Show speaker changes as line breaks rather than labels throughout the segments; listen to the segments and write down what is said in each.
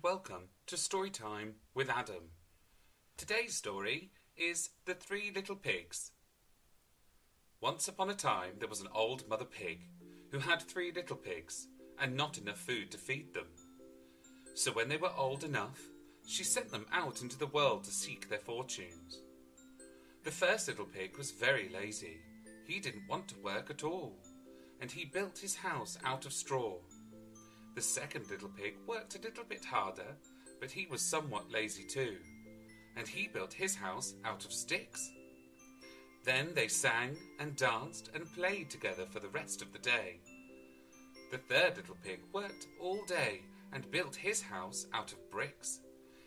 welcome to Storytime with Adam. Today's story is The Three Little Pigs. Once upon a time, there was an old mother pig who had three little pigs and not enough food to feed them. So when they were old enough, she sent them out into the world to seek their fortunes. The first little pig was very lazy. He didn't want to work at all, and he built his house out of straw. The second little pig worked a little bit harder, but he was somewhat lazy too, and he built his house out of sticks. Then they sang and danced and played together for the rest of the day. The third little pig worked all day and built his house out of bricks.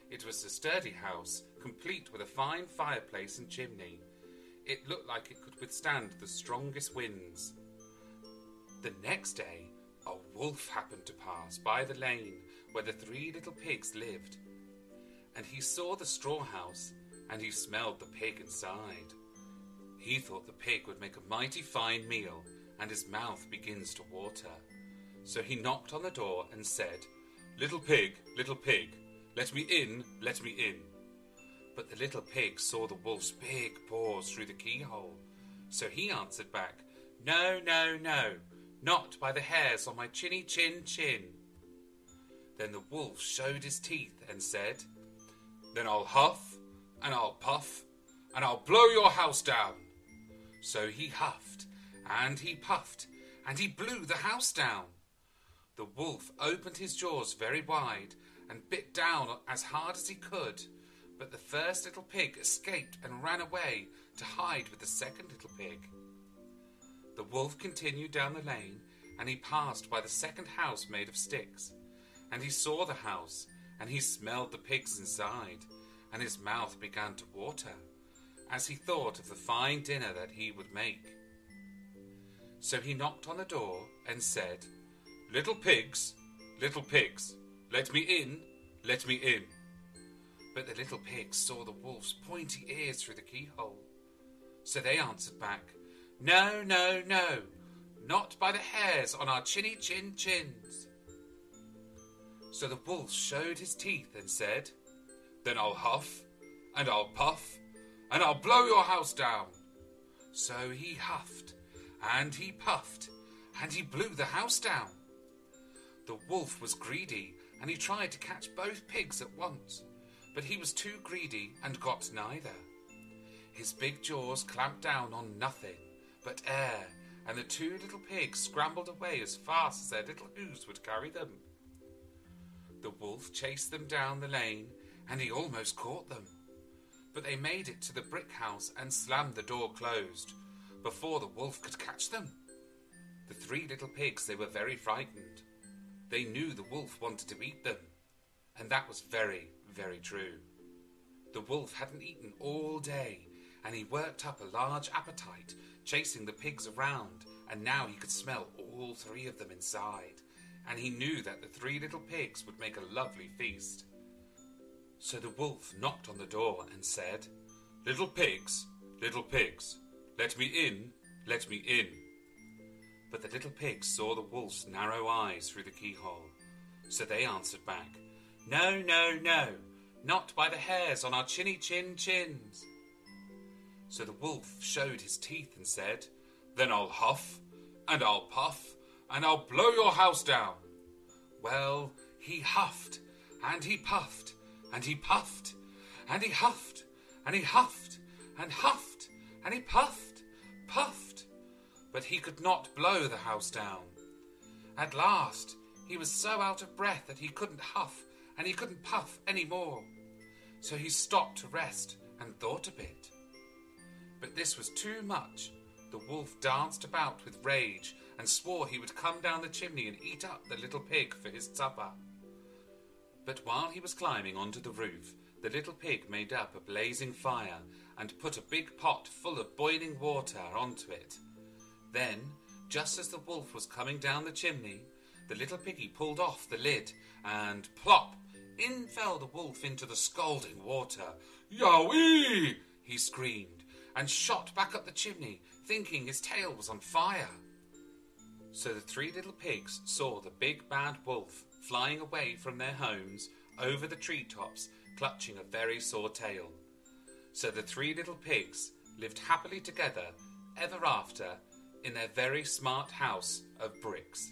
It was a sturdy house, complete with a fine fireplace and chimney. It looked like it could withstand the strongest winds. The next day, wolf happened to pass by the lane where the three little pigs lived. And he saw the straw house, and he smelled the pig inside. He thought the pig would make a mighty fine meal, and his mouth begins to water. So he knocked on the door and said, Little pig, little pig, let me in, let me in. But the little pig saw the wolf's big paws through the keyhole. So he answered back, No, no, no, not by the hairs on my chinny chin chin. Then the wolf showed his teeth and said, Then I'll huff, and I'll puff, and I'll blow your house down. So he huffed, and he puffed, and he blew the house down. The wolf opened his jaws very wide and bit down as hard as he could, but the first little pig escaped and ran away to hide with the second little pig. The wolf continued down the lane, and he passed by the second house made of sticks. And he saw the house, and he smelled the pigs inside, and his mouth began to water, as he thought of the fine dinner that he would make. So he knocked on the door and said, Little pigs, little pigs, let me in, let me in. But the little pigs saw the wolf's pointy ears through the keyhole. So they answered back, No, no, no, not by the hairs on our chinny chin chins. So the wolf showed his teeth and said, Then I'll huff, and I'll puff, and I'll blow your house down. So he huffed, and he puffed, and he blew the house down. The wolf was greedy, and he tried to catch both pigs at once, but he was too greedy and got neither. His big jaws clamped down on nothing but air, and the two little pigs scrambled away as fast as their little hoofs would carry them. The wolf chased them down the lane, and he almost caught them. But they made it to the brick house and slammed the door closed before the wolf could catch them. The three little pigs, they were very frightened. They knew the wolf wanted to eat them, and that was very, very true. The wolf hadn't eaten all day, and he worked up a large appetite, chasing the pigs around, and now he could smell all three of them inside, and he knew that the three little pigs would make a lovely feast. So the wolf knocked on the door and said, Little pigs, little pigs, let me in, let me in. But the little pigs saw the wolf's narrow eyes through the keyhole, so they answered back, No, no, no, not by the hairs on our chinny chin chins. So the wolf showed his teeth and said, Then I'll huff, and I'll puff, and I'll blow your house down. Well, he huffed, and he puffed, and he puffed, and he huffed, and he huffed, and huffed, and he puffed, puffed, but he could not blow the house down. At last, he was so out of breath that he couldn't huff and he couldn't puff any more. So he stopped to rest and thought a bit. But this was too much. The wolf danced about with rage and swore he would come down the chimney and eat up the little pig for his supper. But while he was climbing onto the roof, the little pig made up a blazing fire and put a big pot full of boiling water onto it. Then, just as the wolf was coming down the chimney, the little piggy pulled off the lid, and plop! In fell the wolf into the scalding water. Yowie! he screamed, and shot back up the chimney, thinking his tail was on fire. So the three little pigs saw the big bad wolf flying away from their homes over the treetops, clutching a very sore tail. So the three little pigs lived happily together ever after in their very smart house of bricks.